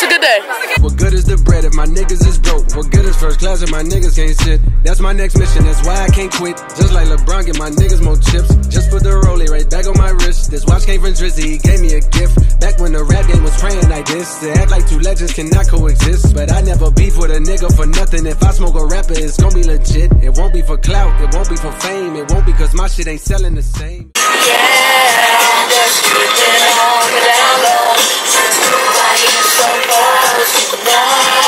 It's a good day. What good is the bread if my niggas is broke? What good is first class if my niggas can't sit? That's my next mission, that's why I can't quit. Just like LeBron, get my niggas more chips. Just put the rollie right back on my wrist. This watch came from Drizzy, he gave me a gift. Back when the rap game was praying like this. To act like two legends cannot coexist. But I never beef with a nigga for nothing. If I smoke a rapper, it's gonna be legit. It won't be for clout, it won't be for fame. It won't be cause my shit ain't selling the same. What?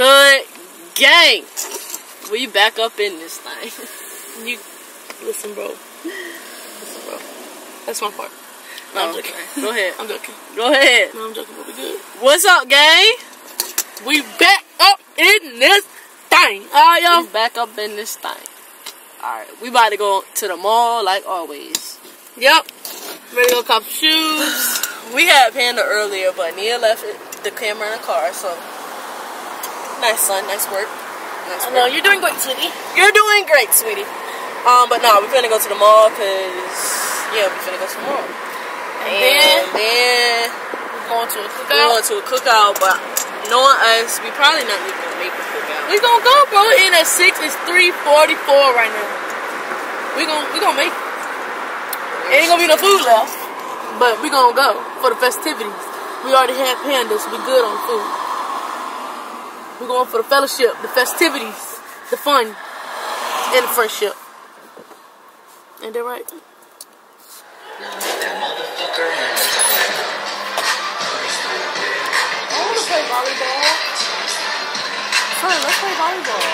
Good, gang? We back up in this thing. You listen, bro. Listen, bro. That's my part. No, I'm Oh, joking. okay. Go ahead. I'm joking. Go ahead. No, I'm joking, but we good. What's up, gang? We back up in this thing. Alright, y'all. We back up in this thing. Alright, we about to go to the mall like always. Yep. Ready to go cop shoes. We had Panda earlier, but Nia left it, the camera in the car, so nice son, nice work. Nice I know, you're doing great, sweetie. You're doing great, sweetie. Um, but no, we're gonna go to the mall cause yeah, we're gonna go to the mall. And then We're going to a we're cookout. going to a cookout, but knowing us, we probably not even gonna make the cookout. We gonna go, bro. In at six, it's three forty-four right now. We gonna we gonna make. It ain't gonna be no food left, but we gonna go for the festivities. We already had pandas. We good on food. We going for the fellowship, the festivities, the fun, and the friendship. Ain't that right? I wanna play volleyball. Son, let's play volleyball.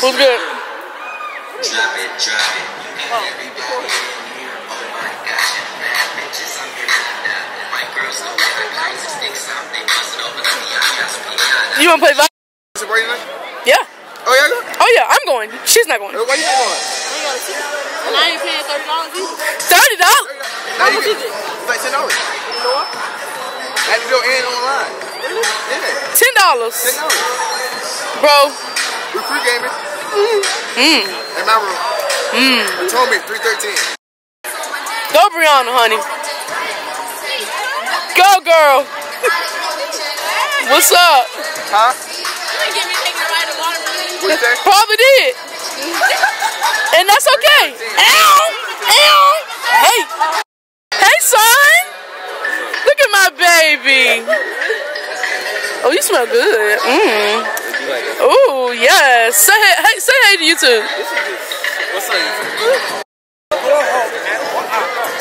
Who's good? Drop it, drop it. Everybody in here, oh You wanna play volleyball? Is it Brady night? Yeah. Oh yeah, yeah. Oh yeah, I'm going. She's not going. Why you not going? And I ain't paying thirty dollars either. Thirty dollars. Now you get it's like ten dollars. At the door and online. Really? Yeah, Ten dollars, ten dollars. bro. We free gaming Mm. in my room. Mm. You told me three thirteen. Go, Brianna, honey. Go, girl. What's up? Huh? What you say? Probably did. And that's okay. Ow! Ow! Hey! Hey, son! Look at my baby. Oh, you smell good. Mm. Ooh, yes. Say hey, hey, say hey to YouTube. What's up?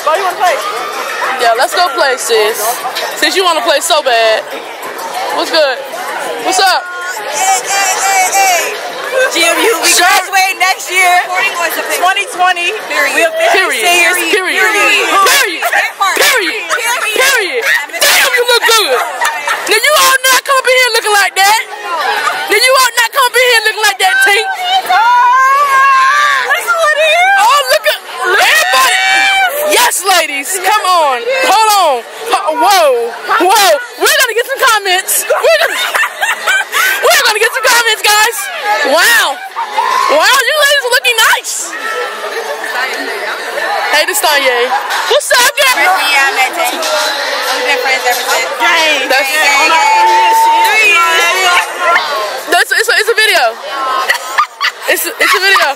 Oh, you wanna play? Yeah, let's go play, sis. Since you wanna play so bad. What's good? What's up? Hey, hey, hey, hey. GMU, we Sure. graduate next year. 2020. Period. We officially Period. seniors. Period. Period. Period. Period. Period. Damn, you look good. Now you all not come up in here looking like that. Now you all not come up in here looking like that, T. Oh, look at everybody. Yes, ladies, come on. Hold on. Ho- Whoa, whoa. We're gonna get some comments. We're gonna, get some comments, guys. Wow, wow, you ladies are looking nice. Hey, this Tanya. What's up, girl? Yeah, I met Jay. We've been friends ever since. Gang. That's, that's it's, a, it's a video. It's a, it's a video.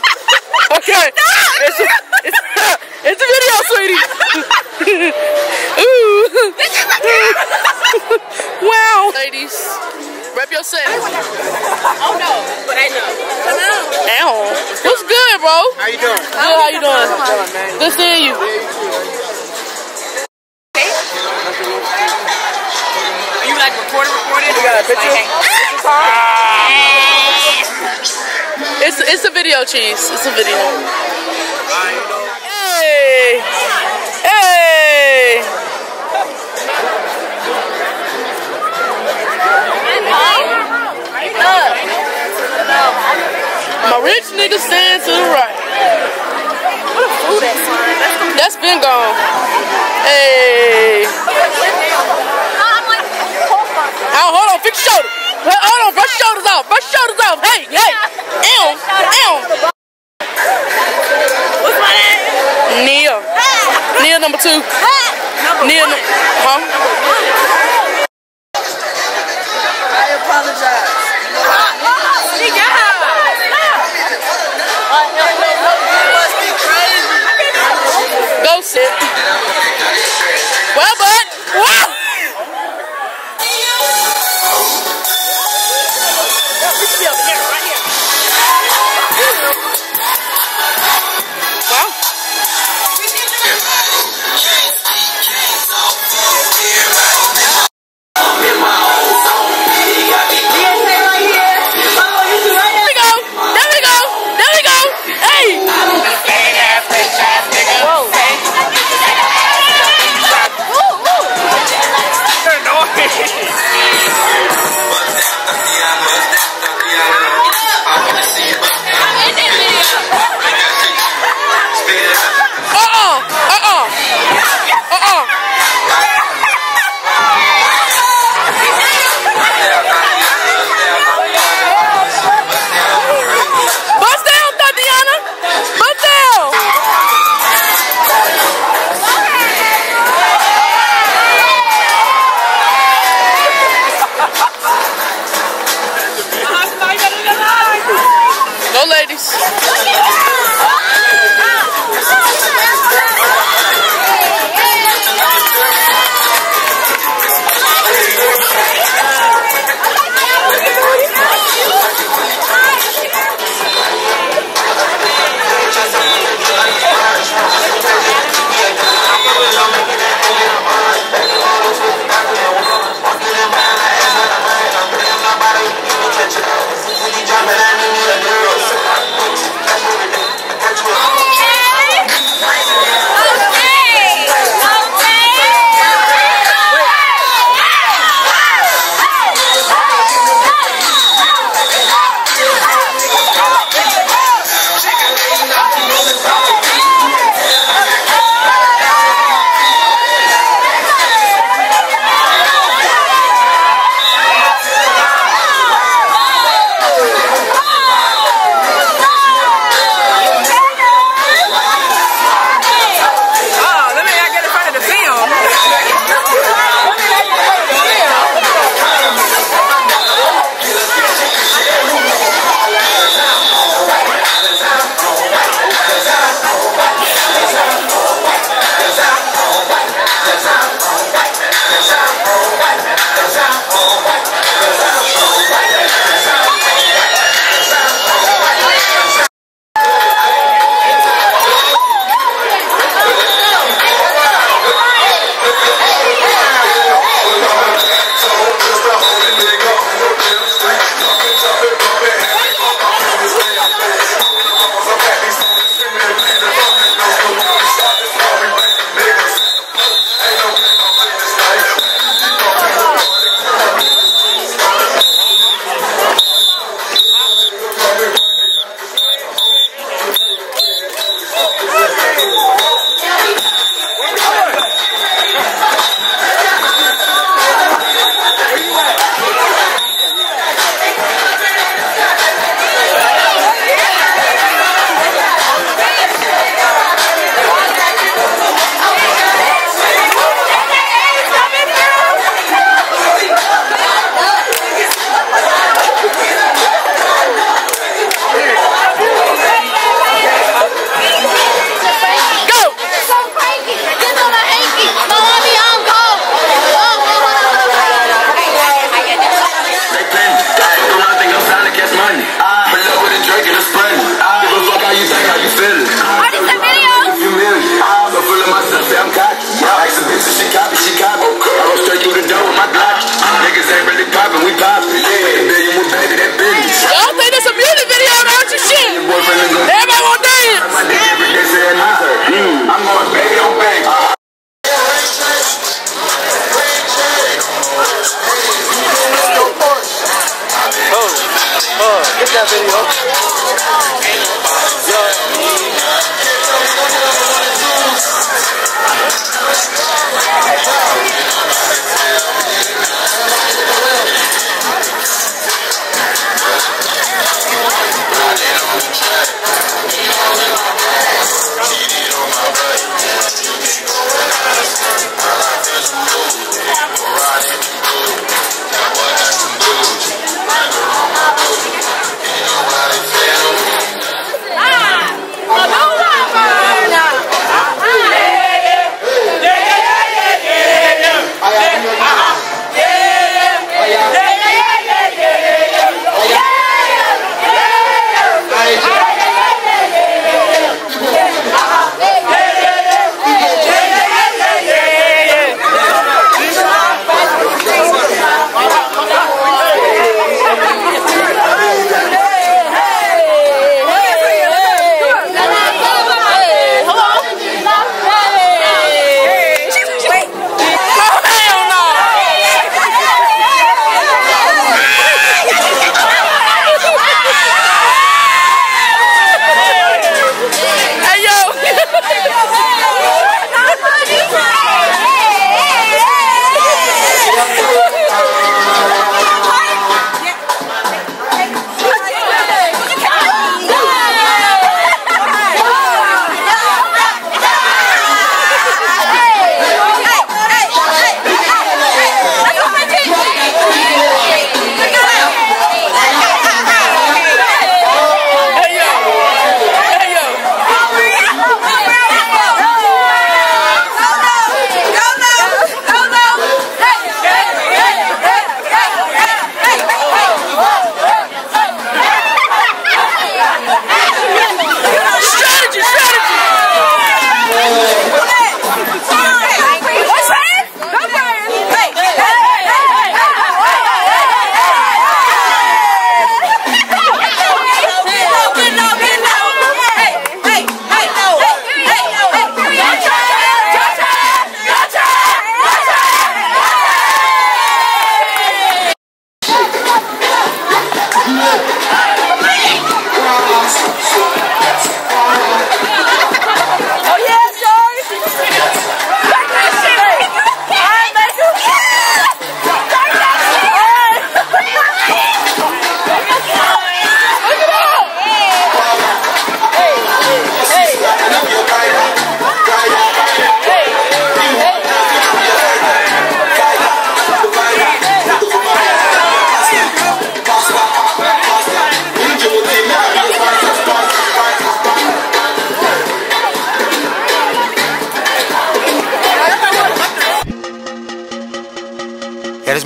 Okay. It's a, it's, it's a video, sweetie. Ooh. wow. Ladies, rep set. Oh no, but I know. Come on. Ow. What's good, bro? How you doing? Good. How you doing? Good seeing you. Are you like recording, recording? We got a picture? Ah! Hey. It's it's a video, cheese. It's a video. Nigga stand to the right. That's been gone. Hey. Oh, hold on, fix your shoulder. Hold on, brush your shoulders off. Brush your shoulders off. Hey, hey. Ew, ew. What's my name? Nia. Nia number two. Number Nia, huh? Go sit. Well, that video.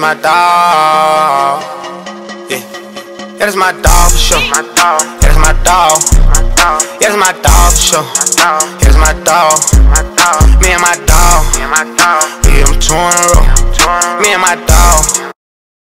My dog. Yeah, yeah, that's my dog for sure. Yeah, that's my dog. Yeah, that's my dog for sure. Yeah, that's my dog. Me and my dog. Yeah, I'm. Me and my dog.